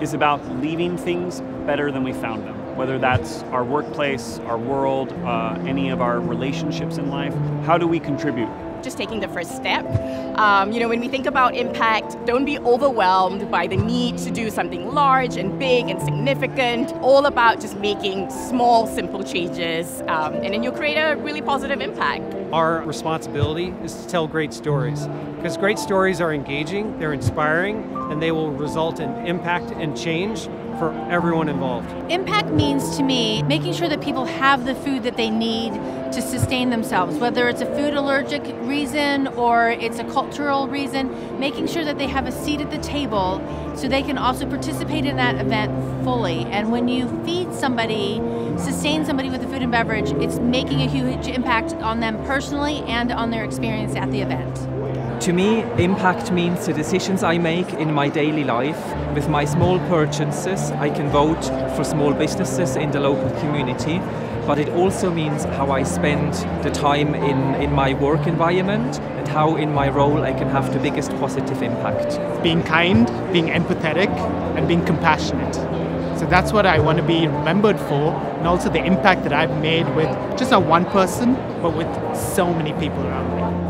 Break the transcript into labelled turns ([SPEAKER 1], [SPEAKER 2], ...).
[SPEAKER 1] is about leaving things better than we found them, whether that's our workplace, our world, uh, any of our relationships in life. How do we contribute?
[SPEAKER 2] just taking the first step. Um, you know, when we think about impact, don't be overwhelmed by the need to do something large and big and significant. All about just making small, simple changes, um, and then you'll create a really positive impact.
[SPEAKER 3] Our responsibility is to tell great stories because great stories are engaging, they're inspiring, and they will result in impact and change for everyone involved.
[SPEAKER 4] Impact means to me making sure that people have the food that they need to sustain themselves, whether it's a food allergic reason or it's a cultural reason, making sure that they have a seat at the table so they can also participate in that event fully. And when you feed somebody, sustain somebody with the food and beverage, it's making a huge impact on them personally and on their experience at the event.
[SPEAKER 5] To me, impact means the decisions I make in my daily life. With my small purchases, I can vote for small businesses in the local community, but it also means how I spend the time in, in my work environment and how in my role I can have the biggest positive impact.
[SPEAKER 6] Being kind, being empathetic, and being compassionate. So that's what I want to be remembered for, and also the impact that I've made with just not one person, but with so many people around me.